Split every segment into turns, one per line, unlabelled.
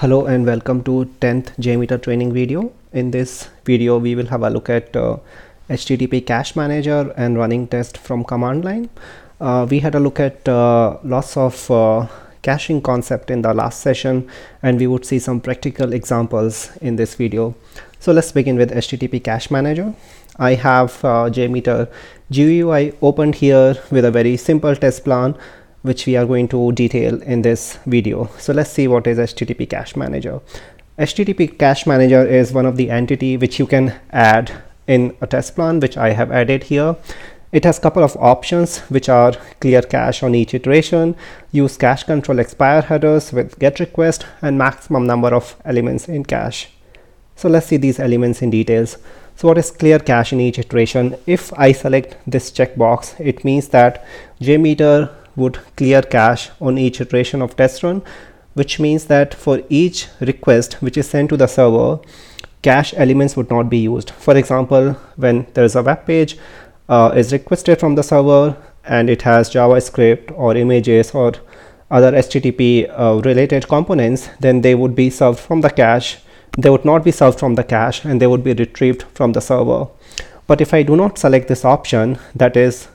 Hello and welcome to 10th JMeter training video. In this video we will have a look at uh, HTTP cache manager and running test from command line. Uh, we had a look at uh, lots of uh, caching concept in the last session and we would see some practical examples in this video. So let's begin with HTTP cache manager. I have uh, JMeter GUI opened here with a very simple test plan which we are going to detail in this video. So let's see what is HTTP Cache Manager. HTTP Cache Manager is one of the entity which you can add in a test plan, which I have added here. It has a couple of options, which are clear cache on each iteration, use cache control expire headers with get request, and maximum number of elements in cache. So let's see these elements in details. So what is clear cache in each iteration? If I select this checkbox, it means that JMeter would clear cache on each iteration of test run, which means that for each request which is sent to the server, cache elements would not be used. For example, when there is a web page uh, is requested from the server and it has JavaScript or images or other HTTP uh, related components, then they would be served from the cache. They would not be served from the cache and they would be retrieved from the server. But if I do not select this option, that is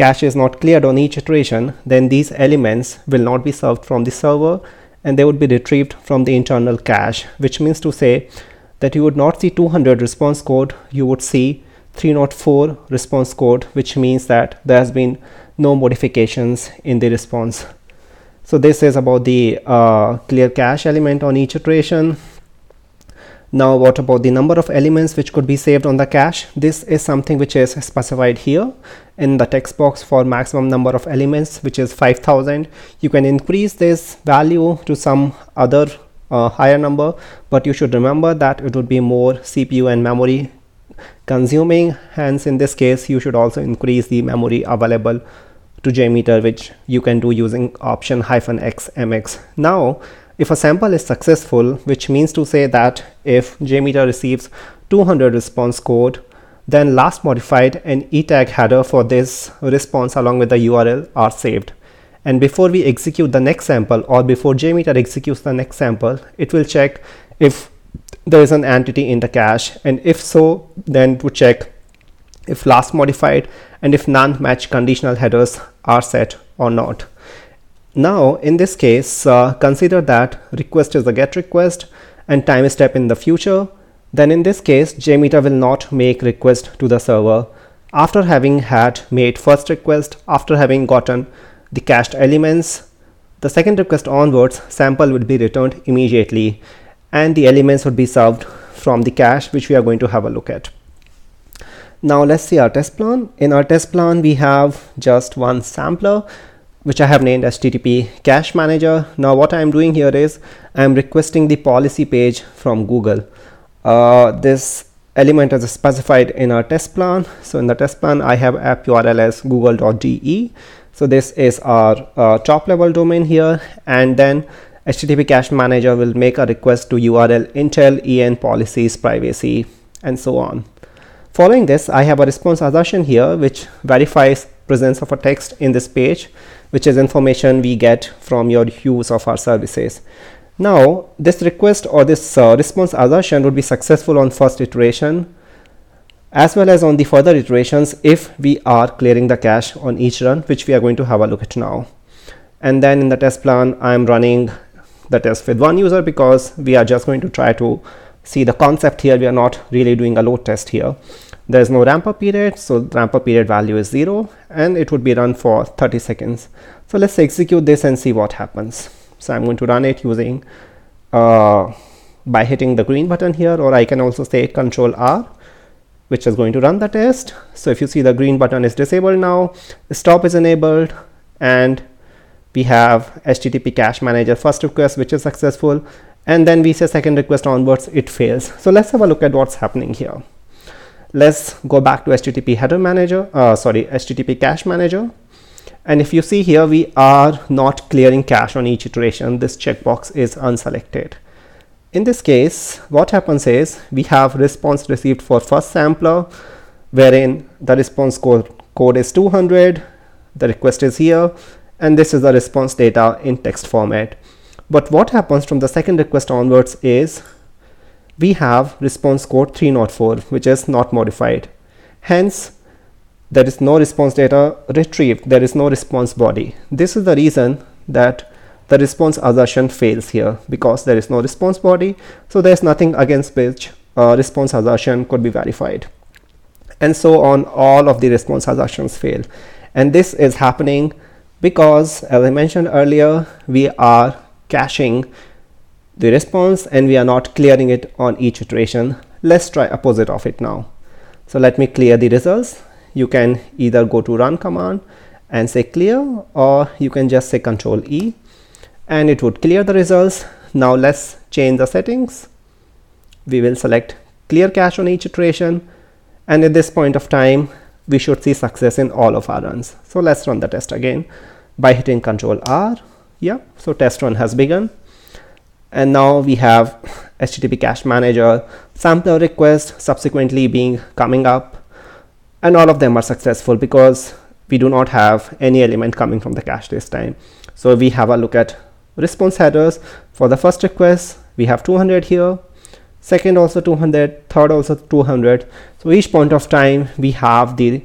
cache is not cleared on each iteration, then these elements will not be served from the server and they would be retrieved from the internal cache, which means to say that you would not see 200 response code, you would see 304 response code, which means that there has been no modifications in the response. So this is about the uh, clear cache element on each iteration. Now what about the number of elements which could be saved on the cache? This is something which is specified here in the text box for maximum number of elements which is 5000. You can increase this value to some other uh, higher number but you should remember that it would be more CPU and memory consuming hence in this case you should also increase the memory available to JMeter which you can do using option hyphen x mx. Now if a sample is successful, which means to say that if JMeter receives 200 response code, then last modified and etag header for this response along with the URL are saved. And before we execute the next sample or before JMeter executes the next sample, it will check if there is an entity in the cache. And if so, then to check if last modified and if none match conditional headers are set or not. Now in this case, uh, consider that request is a get request and time step in the future. Then in this case, JMeter will not make request to the server after having had made first request, after having gotten the cached elements, the second request onwards, sample would be returned immediately and the elements would be served from the cache which we are going to have a look at. Now let's see our test plan. In our test plan, we have just one sampler which I have named as HTTP Cache Manager. Now what I'm doing here is I'm requesting the policy page from Google. Uh, this element is specified in our test plan. So in the test plan, I have app URL as google.de. So this is our uh, top level domain here. And then HTTP Cache Manager will make a request to URL Intel EN policies privacy and so on. Following this, I have a response assertion here, which verifies presence of a text in this page which is information we get from your use of our services. Now, this request or this uh, response assertion would be successful on first iteration as well as on the further iterations if we are clearing the cache on each run, which we are going to have a look at now. And then in the test plan, I'm running the test with one user because we are just going to try to see the concept here. We are not really doing a load test here. There is no ramp up period, so ramp up period value is zero and it would be run for 30 seconds. So let's execute this and see what happens. So I'm going to run it using uh, by hitting the green button here or I can also say control R which is going to run the test. So if you see the green button is disabled now, stop is enabled and we have HTTP cache manager first request which is successful and then we say second request onwards it fails. So let's have a look at what's happening here let's go back to HTTP header manager, uh, sorry, HTTP cache manager. And if you see here, we are not clearing cache on each iteration. This checkbox is unselected. In this case, what happens is we have response received for first sampler, wherein the response code, code is 200, the request is here, and this is the response data in text format. but what happens from the second request onwards is we have response code 304 which is not modified. Hence there is no response data retrieved there is no response body. This is the reason that the response assertion fails here because there is no response body so there is nothing against which uh, response assertion could be verified. And so on all of the response assertions fail. And this is happening because as I mentioned earlier we are caching the response and we are not clearing it on each iteration. Let's try opposite of it now. So let me clear the results. You can either go to run command and say clear or you can just say control E and it would clear the results. Now let's change the settings. We will select clear cache on each iteration and at this point of time we should see success in all of our runs. So let's run the test again by hitting control R. Yeah so test run has begun and now we have http cache manager sampler request subsequently being coming up. And all of them are successful because we do not have any element coming from the cache this time. So we have a look at response headers for the first request. We have 200 here. Second also 200 third also 200 so each point of time we have the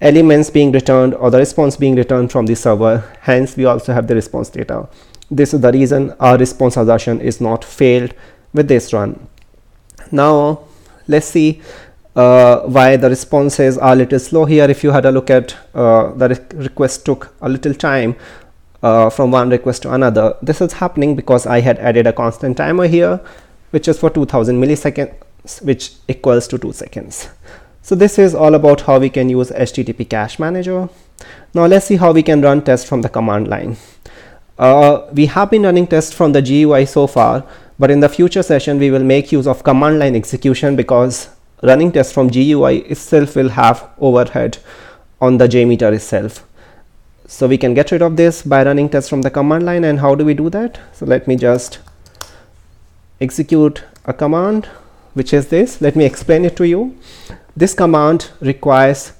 elements being returned or the response being returned from the server. Hence we also have the response data this is the reason our response assertion is not failed with this run. Now let's see uh, why the responses are a little slow here. If you had a look at uh, the re request took a little time uh, from one request to another. This is happening because I had added a constant timer here which is for 2000 milliseconds which equals to 2 seconds. So this is all about how we can use HTTP cache manager. Now let's see how we can run tests from the command line uh, we have been running tests from the GUI so far but in the future session we will make use of command line execution because running tests from GUI itself will have overhead on the JMeter itself. So we can get rid of this by running tests from the command line and how do we do that? So let me just execute a command which is this. Let me explain it to you. This command requires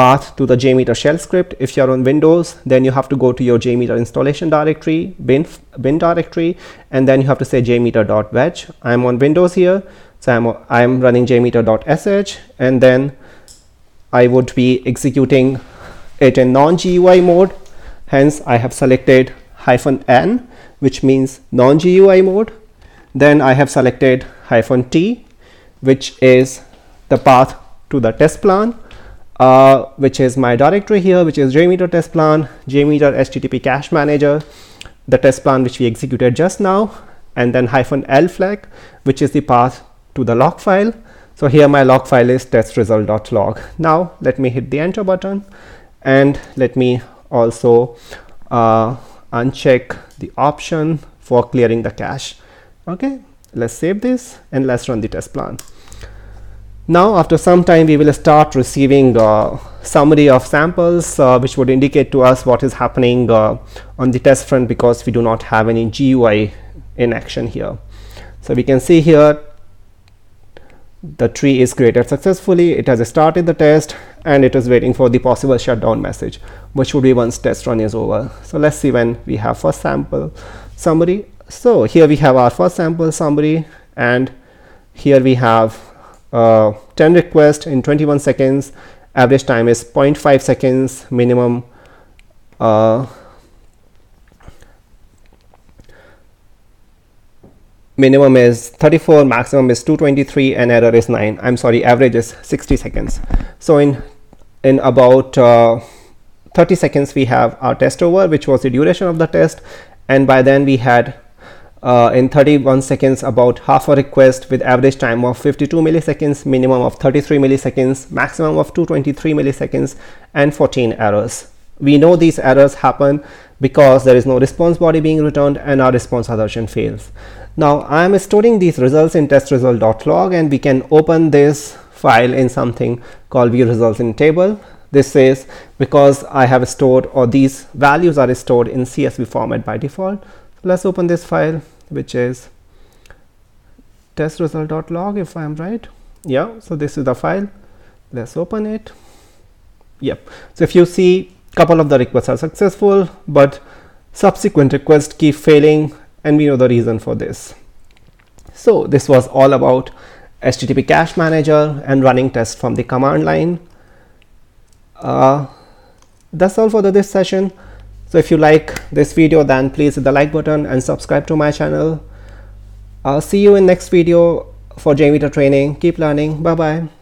path to the JMeter shell script. If you're on Windows, then you have to go to your JMeter installation directory, bin, bin directory, and then you have to say jmeter.wedge. I'm on Windows here. So I'm, I'm running jmeter.sh and then I would be executing it in non-GUI mode. Hence, I have selected hyphen n, which means non-GUI mode. Then I have selected hyphen t, which is the path to the test plan, uh, which is my directory here, which is jmeter test plan, jmeter http cache manager, the test plan which we executed just now, and then hyphen l flag, which is the path to the log file. So here my log file is test result.log. Now let me hit the enter button and let me also uh, uncheck the option for clearing the cache. Okay, let's save this and let's run the test plan. Now after some time we will start receiving a summary of samples uh, which would indicate to us what is happening uh, on the test front because we do not have any GUI in action here. So we can see here the tree is created successfully it has started the test and it is waiting for the possible shutdown message which would be once test run is over so let's see when we have first sample summary so here we have our first sample summary and here we have uh, 10 requests in 21 seconds. Average time is 0.5 seconds minimum. Uh, minimum is 34 maximum is 223 and error is 9 i'm sorry average is 60 seconds. So in in about uh, 30 seconds we have our test over which was the duration of the test. And by then we had uh, in 31 seconds about half a request with average time of 52 milliseconds minimum of 33 milliseconds maximum of 223 milliseconds and 14 errors we know these errors happen because there is no response body being returned and our response assertion fails now I am storing these results in testresult.log and we can open this file in something called view results in table. This is because I have stored or these values are stored in CSV format by default. Let's open this file which is testresult.log if I am right. Yeah, so this is the file. Let's open it. Yep. So if you see couple of the requests are successful, but subsequent requests keep failing and we know the reason for this. So this was all about HTTP Cache Manager and running tests from the command line. Uh, that's all for the, this session. So if you like this video, then please hit the like button and subscribe to my channel. I'll see you in next video for JMeter training. Keep learning. Bye bye.